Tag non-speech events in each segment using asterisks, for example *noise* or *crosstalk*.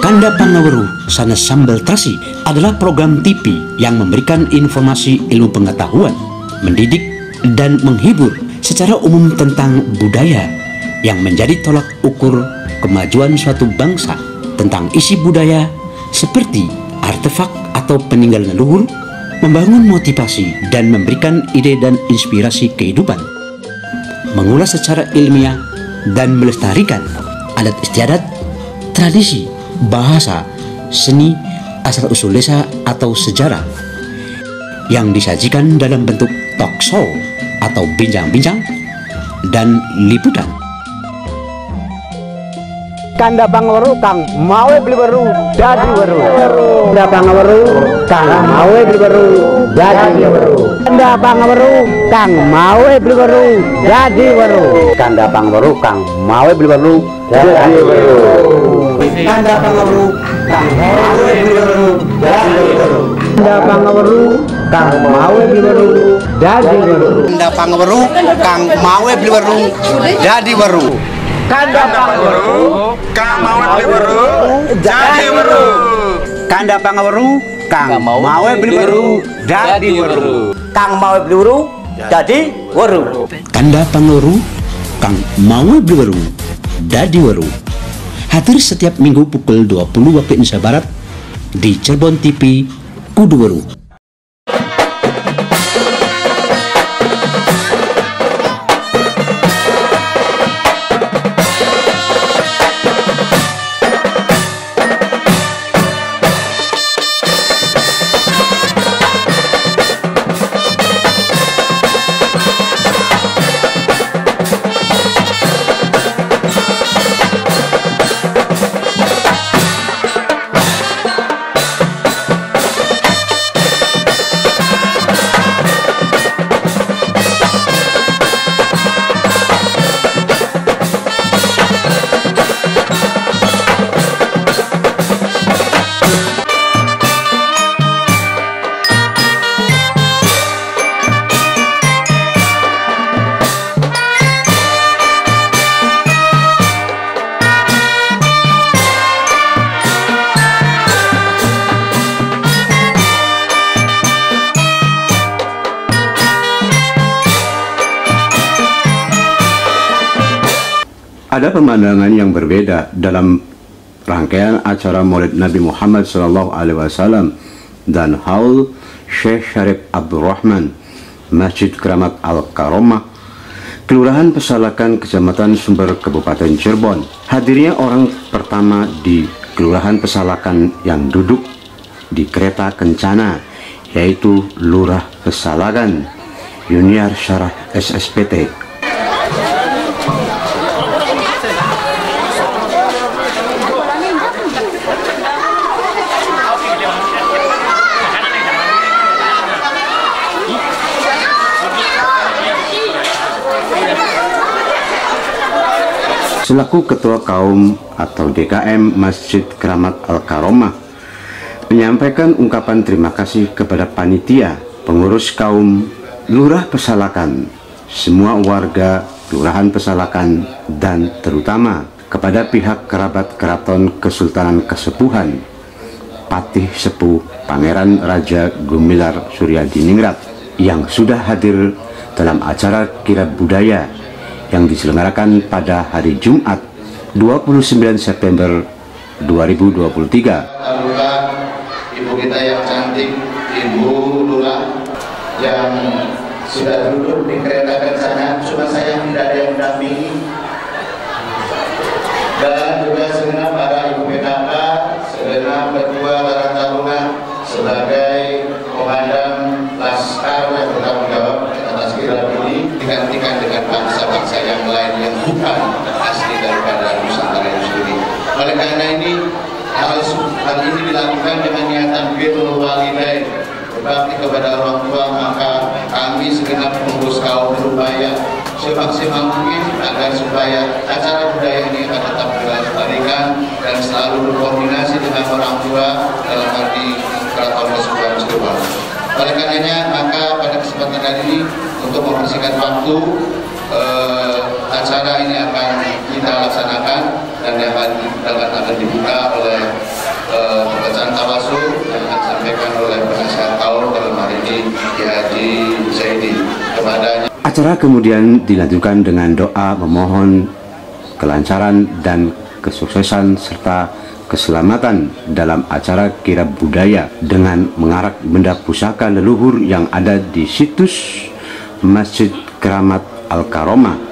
Kanda Pangaweru Sana Sambal Trasi adalah program TV yang memberikan informasi ilmu pengetahuan, mendidik, dan menghibur secara umum tentang budaya yang menjadi tolak ukur kemajuan suatu bangsa tentang isi budaya seperti artefak atau peninggalan leluhur, membangun motivasi dan memberikan ide dan inspirasi kehidupan, mengulas secara ilmiah dan melestarikan adat istiadat, tradisi, bahasa, seni, asal-usul desa atau sejarah yang disajikan dalam bentuk talk show atau bincang-bincang dan liputan. Kanda Pangaweru kang mawe beli baru dadi baru. Kanda Pangaweru kang mawe beli baru dadi baru. Kanda Pangaweru kang mawe beli baru dadi baru. Kanda Pangaweru kang mawe beli baru dadi baru. Kanda Pangaweru kang mawe beli baru dadi baru. Kanda Pangaweru kang mawe beli baru dadi baru. Kanda Pangaweru kang mawe beli baru dadi baru. Kanda Pangaweru Kang mau beli baru, jadi baru. Kanda Pangaweru kang mawe beli baru. kang mawe dadi baru. Kanda Pangaweru Kang Mawe Bliweru Dadi Weru. Hadir setiap minggu pukul 20 waktu Indonesia Barat di Cirebon TV Kudu Ada pemandangan yang berbeda dalam rangkaian acara Maulid Nabi Muhammad SAW dan Haul Syekh Syarif Abdurrahman, Masjid Keramat Al-Karomah, Kelurahan Pesalakan, Kecamatan Sumber, Kabupaten Cirebon. Hadirnya orang pertama di Kelurahan Pesalakan yang duduk di kereta kencana, yaitu Lurah Pesalakan, Yuniar Syarah SSPT. Selaku Ketua Kaum atau DKM Masjid Keramat Al-Karomah menyampaikan ungkapan terima kasih kepada panitia, pengurus kaum, lurah pesalakan, semua warga Kelurahan Pesalakan dan terutama kepada pihak kerabat keraton Kesultanan Kesepuhan Patih Sepuh Pangeran Raja Gumilar Suryadiningrat yang sudah hadir dalam acara kirab budaya yang diselenggarakan pada hari Jumat 29 September 2023. Lurah, ibu kita yang cantik, ibu lurah yang sudah duduk di kereta kencana, cuma saya tidak ada yang mendampingi. Dan juga segenap para ibu PKK, segenap ketua para taruna sebagai komandan laskar yang bertanggung jawab atas kirab ini digantikan bangsa-bangsa yang lain yang bukan asli daripada Nusantara itu sendiri. Oleh karena ini hal, hal ini dilakukan dengan niatan birrul walidain berbakti kepada orang tua maka kami segenap pengurus kaum berupaya semaksimal mungkin agar supaya acara budaya ini akan tetap dilestarikan dan selalu berkoordinasi dengan orang tua dalam arti keraton Cirebon. Oleh karenanya maka pada kesempatan hari ini untuk membersihkan waktu eh, acara ini akan kita laksanakan dan akan, akan, akan dibuka oleh eh, pembacaan tawasul yang akan disampaikan oleh penasihat kaum dalam hal ini Ki Haji Zaidi kepadanya. Acara kemudian dilanjutkan dengan doa memohon kelancaran dan kesuksesan serta keselamatan dalam acara kirab budaya dengan mengarak benda pusaka leluhur yang ada di situs Masjid Keramat Al-Karomah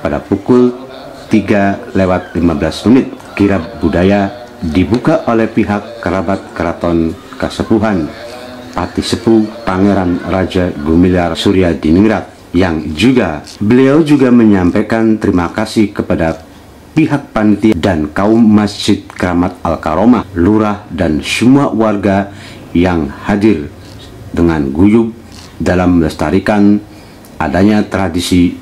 pada pukul 3 lewat 15 menit. Kirab budaya dibuka oleh pihak kerabat keraton Kasepuhan Pati Sepuh Pangeran Raja Gumilar Surya Diningrat yang juga beliau juga menyampaikan terima kasih kepada pihak panitia dan kaum Masjid Keramat Al-Karomah, lurah dan semua warga yang hadir dengan guyub dalam melestarikan adanya tradisi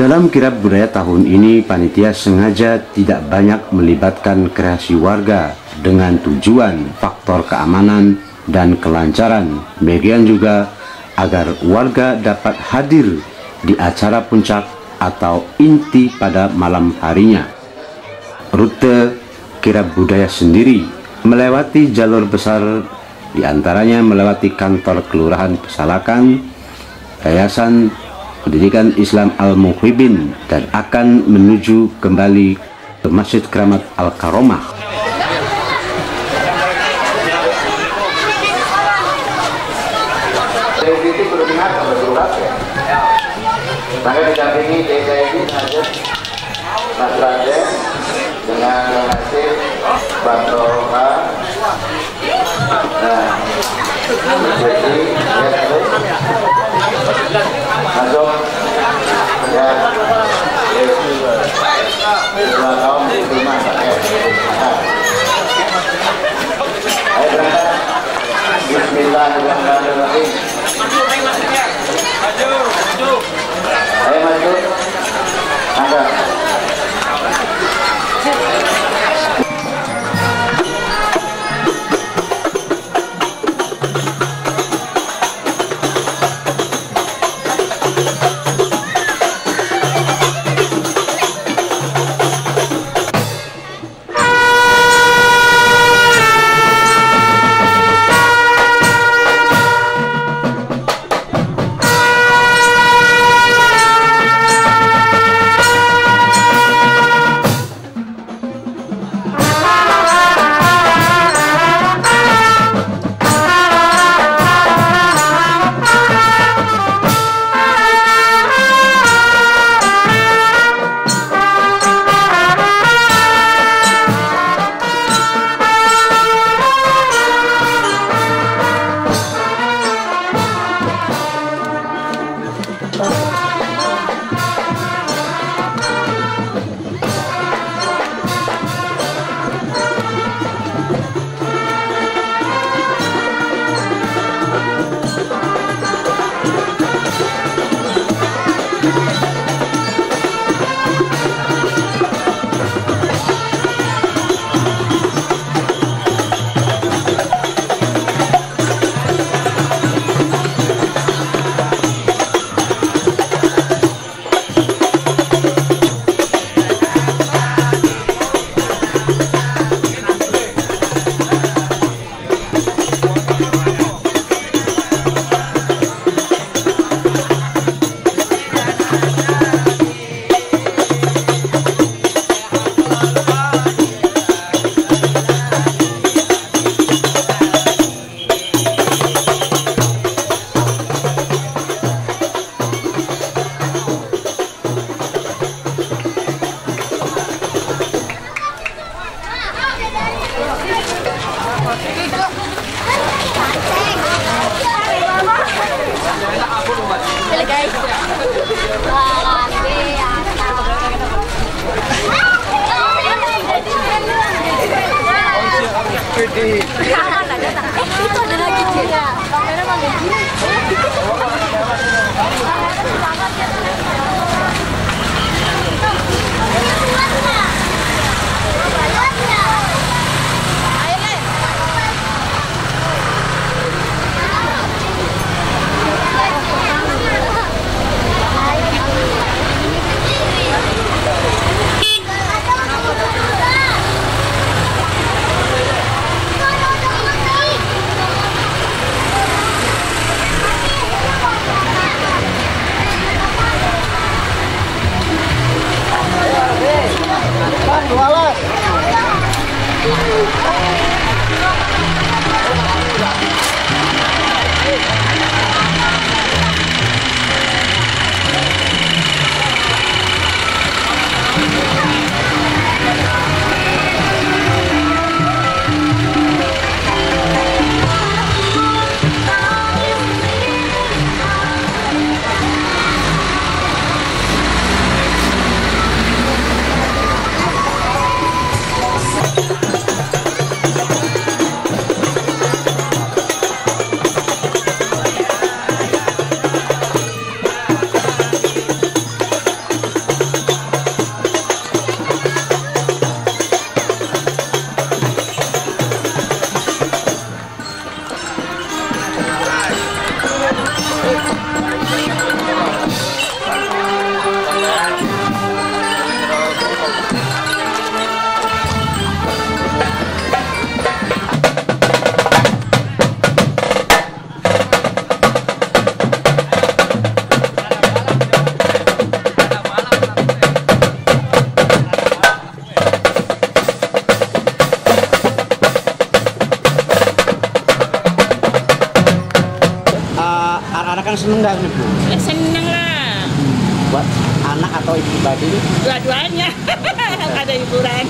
Dalam kirab budaya tahun ini, panitia sengaja tidak banyak melibatkan kreasi warga dengan tujuan faktor keamanan dan kelancaran. Bagian juga agar warga dapat hadir di acara puncak atau inti pada malam harinya. Rute kirab budaya sendiri melewati jalur besar di antaranya melewati kantor kelurahan Pesalakan, Yayasan Pendidikan Islam Al-Muhibin dan akan menuju kembali ke Masjid Keramat Al-Karomah. Maka didampingi desa ini ada Mas Raden dengan Nasir Bantoka. Nah, jadi ya terus masuk ya dua tahun di rumah 该哇塞呀，来来来，哎，你坐着，anak-anak kan seneng nggak nih bu? Ya, seneng lah. Buat anak atau ibu pribadi? dua-duanya. *laughs* Ada hiburan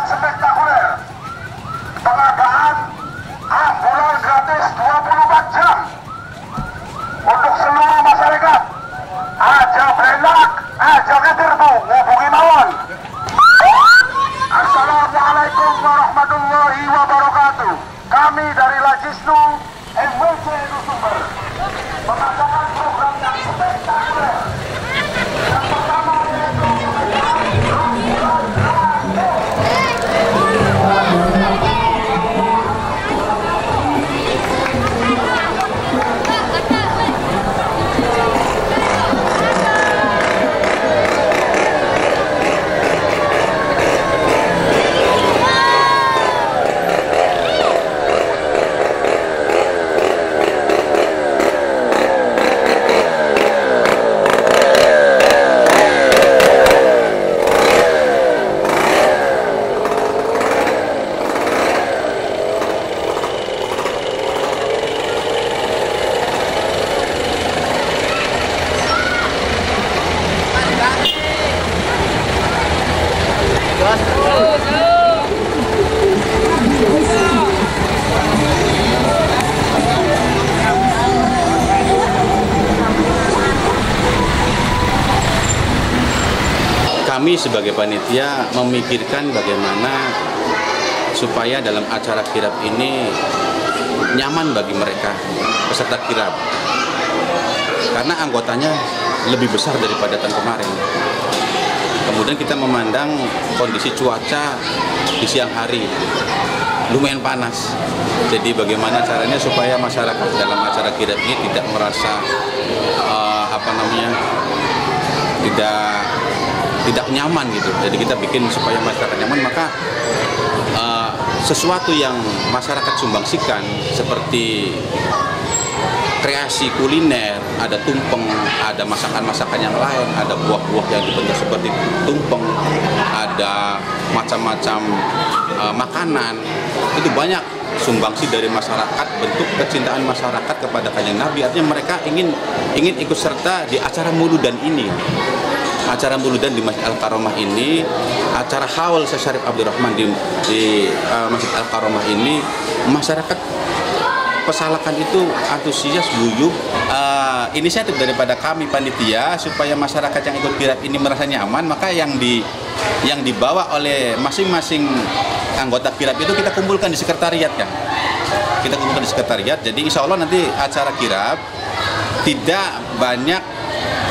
yang spektakuler. Pengadaan ambulan gratis 24 jam untuk seluruh masyarakat. Aja berelak, aja Ketirbu, bu, ngubungi mawon. Assalamualaikum warahmatullahi wabarakatuh. Kami dari Lajisnu MWC Sumber mengadakan program yang spektakuler. Panitia memikirkan bagaimana supaya dalam acara kirab ini nyaman bagi mereka peserta kirab. Karena anggotanya lebih besar daripada tahun kemarin. Kemudian kita memandang kondisi cuaca di siang hari lumayan panas. Jadi bagaimana caranya supaya masyarakat dalam acara kirab ini tidak merasa eh, apa namanya tidak tidak nyaman gitu. Jadi kita bikin supaya masyarakat nyaman maka uh, sesuatu yang masyarakat sumbangsikan seperti kreasi kuliner, ada tumpeng, ada masakan-masakan yang lain, ada buah-buah yang dibentuk seperti tumpeng, ada macam-macam uh, makanan. Itu banyak sumbangsi dari masyarakat, bentuk kecintaan masyarakat kepada kanjeng Nabi. Artinya mereka ingin ingin ikut serta di acara muludan ini acara muludan di Masjid Al-Karomah ini, acara haul Syarif Abdurrahman di, di uh, Masjid Al-Karomah ini, masyarakat pesalakan itu antusias guyup. Uh, inisiatif daripada kami panitia supaya masyarakat yang ikut kirab ini merasa nyaman maka yang di yang dibawa oleh masing-masing anggota kirab itu kita kumpulkan di sekretariat kan. Kita kumpulkan di sekretariat jadi insya Allah nanti acara kirab tidak banyak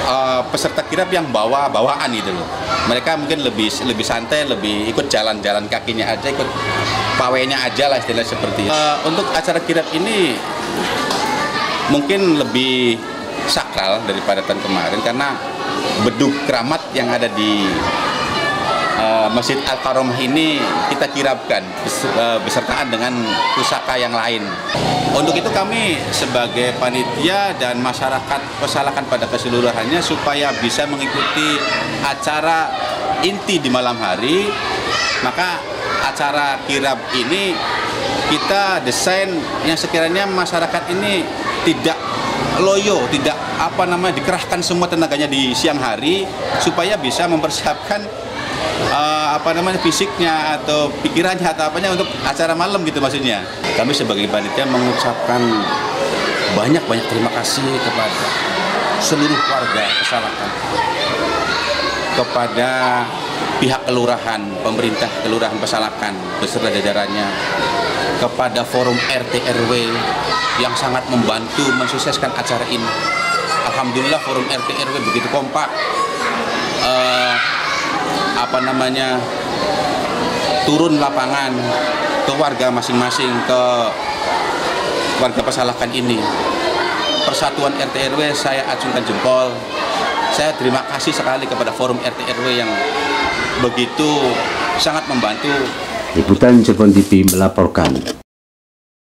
uh, peserta kirab yang bawa bawaan gitu loh. Mereka mungkin lebih lebih santai, lebih ikut jalan-jalan kakinya aja, ikut pawainya aja lah istilah seperti itu. Uh, untuk acara kirab ini mungkin lebih sakral daripada tahun kemarin karena beduk keramat yang ada di uh, Masjid Al Karomah ini kita kirapkan uh, besertaan dengan pusaka yang lain. Untuk itu kami sebagai panitia dan masyarakat pesalakan pada keseluruhannya supaya bisa mengikuti acara inti di malam hari, maka acara kirab ini kita desain yang sekiranya masyarakat ini tidak loyo, tidak apa namanya dikerahkan semua tenaganya di siang hari supaya bisa mempersiapkan uh, apa namanya fisiknya atau pikirannya atau apanya untuk acara malam gitu maksudnya. Kami sebagai panitia mengucapkan banyak-banyak terima kasih kepada seluruh warga Kesalakan kepada pihak kelurahan, pemerintah kelurahan Pesalakan beserta jajarannya, kepada forum RT RW yang sangat membantu mensukseskan acara ini. Alhamdulillah forum RT RW begitu kompak. Uh, apa namanya turun lapangan ke warga masing-masing ke warga pesalakan ini. Persatuan RT RW saya acungkan jempol. Saya terima kasih sekali kepada forum RT RW yang begitu sangat membantu. Liputan Cirebon TV melaporkan